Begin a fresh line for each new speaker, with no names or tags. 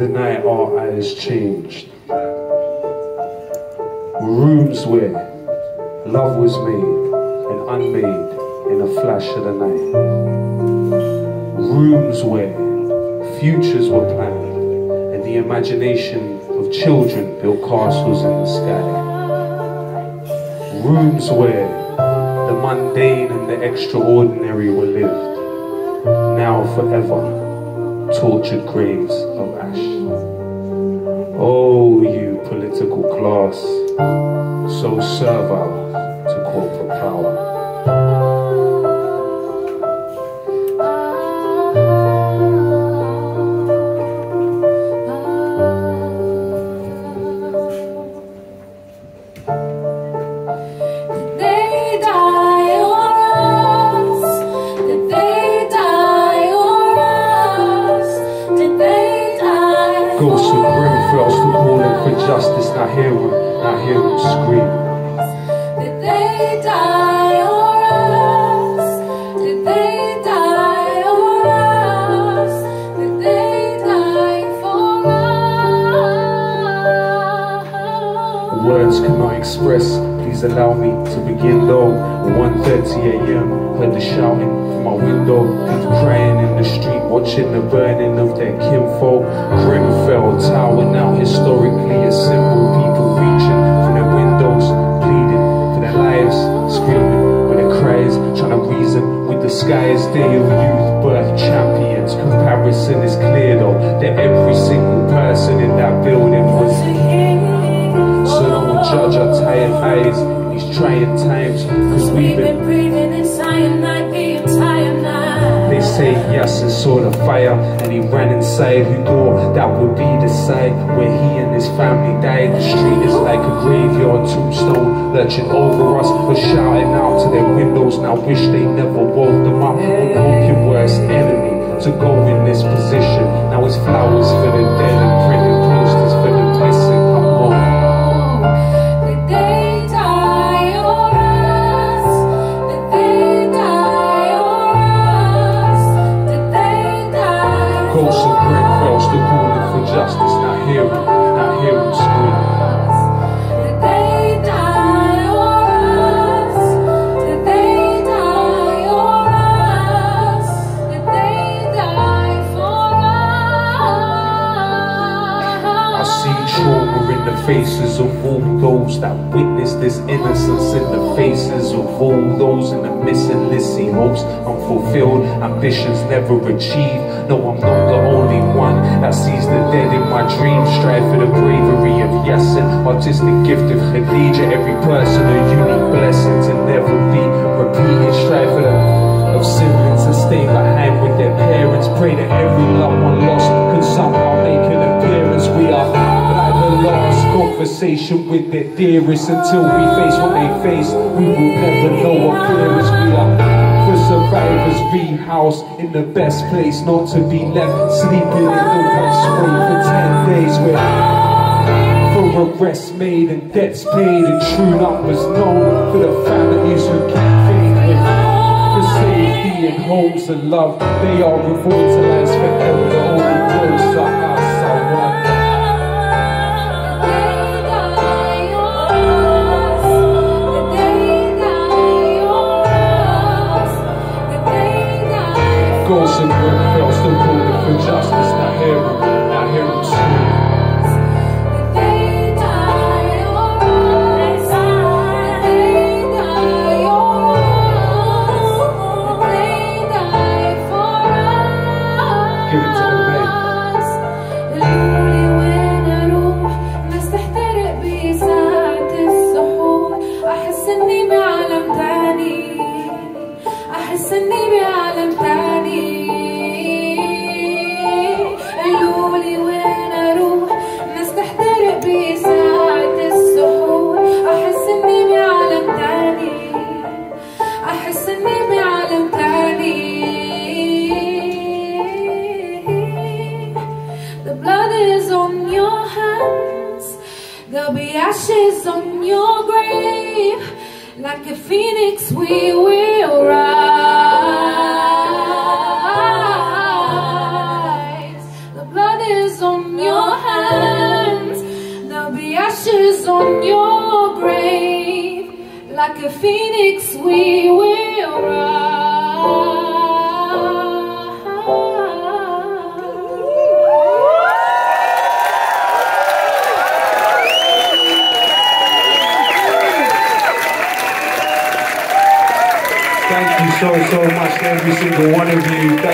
has changed. Rooms where love was made and unmade in a flash of the night. Rooms where futures were planned and the imagination of children built castles in the sky. Rooms where the mundane and the extraordinary were lived, now forever tortured graves of ash. Oh, you political class, so servile to corporate power.
Did they die or us? Did they die for us?
Words cannot express, please allow me to begin though. 1.30 a.m., heard the shouting from my window. People crying in the street, watching the burning of their kinfolk. Grenfell Tower now historically Comparison is clear though, that every single person in that building was so don't judge our tired eyes these trying times. Cause we've been,
breathing in cyanide the entire night.
they say yes and saw the fire. And he ran inside, who thought that would be the site where he and his family died. The street is like a graveyard tombstone, lurching over us. But shouting out to their windows, now wish they never woke them up. Your worst enemy to go in this position. Now it's flowers for the dead and printing posters for the missing. Come on.
Did they die or us? Did they die or us? Did they die
Ghosts of
for
Grenfell still calling for justice. Now hear them, faces of all those that witness this innocence in the faces of all those in the missing list. Hopes unfulfilled, ambitions never achieved. No, I'm not the only one that sees the dead in my dreams. Strive for the bravery of Yasin, artistic gift of Khadija. Every person a unique blessing to never be repeated. Strive for the of siblings to stay behind with their parents. Pray that every loved conversation with their dearest until we face what they face. We will never know what fear is. We are for survivors rehoused in the best place, not to be left sleeping in the west way for ten days. Where for arrests made and debts paid and true numbers known for the families who faith with for safety and homes and love they are immortalized forever Ghosts your grave. Like a phoenix we will rise. The
blood is on your hands. There'll be ashes on your grave. Like a phoenix we will rise.
So, so much every single one of you. Thank